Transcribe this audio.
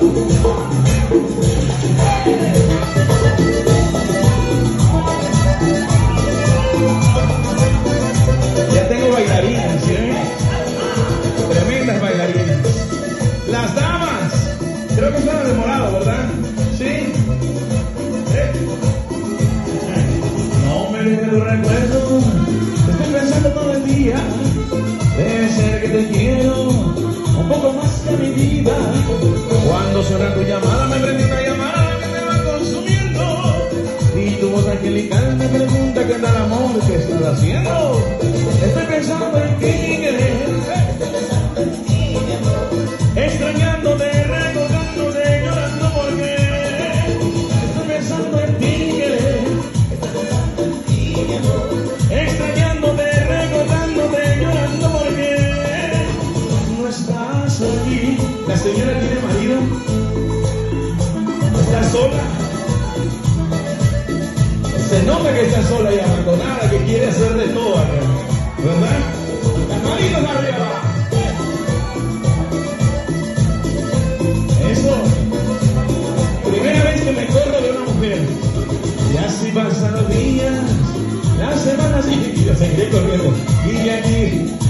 Ya tengo bailarinas, ¿sí? Tremendas bailarinas. Las damas. Creo que están demoradas, ¿verdad? ¿Sí? ¿Eh? No me dejes los recuerdos. Estoy pensando todo el día. Debe ser que te quiero un poco más que mi vida. Suena tu llamada, me prendí una llamada que me va consumiendo. Y tu voz angelical me pregunta qué tal amor que estás haciendo. Estoy pensando en ti, querer. Extrañándote, recordándote, llorando porque estoy pensando en ti, querer. Extrañándote, recordándote, llorando porque no estás aquí. La señora tiene Nota que está sola y abandonada, que quiere hacer de todo. ¿Verdad? Las manitos arriba. Eso. Primera vez que me acuerdo de una mujer. Y así pasan los días, las semanas y, y seguiré corriendo. Y aquí